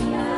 Yeah.